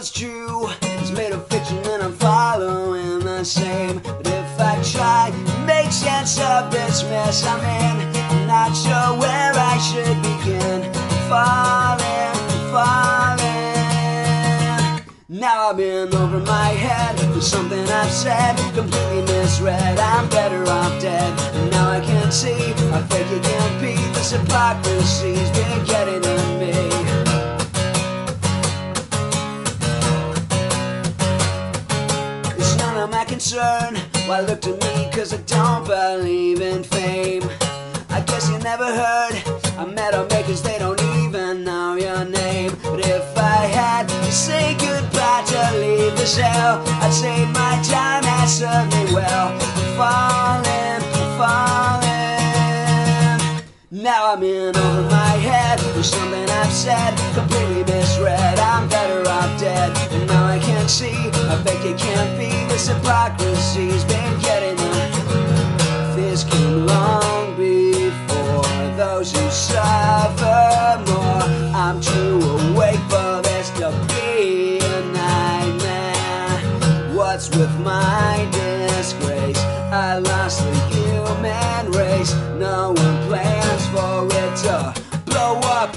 was true is made of fiction and I'm following the same. But if I try make sense of this mess I'm in, I'm not sure where I should begin. Falling, falling. Now I've been over my head for something I've said, completely misread. I'm better off dead. And now I can't see I fake it can't be. This hypocrisy's been getting to me. Concern why look to me cause I don't believe in fame I guess you never heard I met metal makers they don't even know your name But if I had to say goodbye to leave this hell I'd say my time has served me well I'm falling, I'm falling now I'm in over my head with something I've said, completely misread. I'm better off dead, and now I can't see how fake it can't be. This hypocrisy's been getting in. This came long before those who suffer more. I'm too awake for this to be a nightmare. What's with my disgrace? I lost the human race. No one plans for it to blow up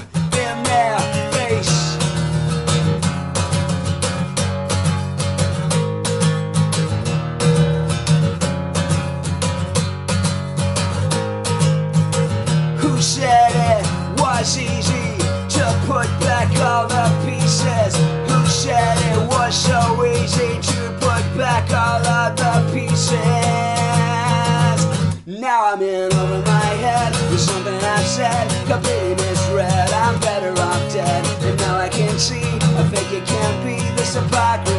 as easy to put back all the pieces. Who said it was so easy to put back all of the pieces? Now I'm in over my head with something I said, completely misread. I'm better off dead, and now I can see. I think it can't be this hypocrisy.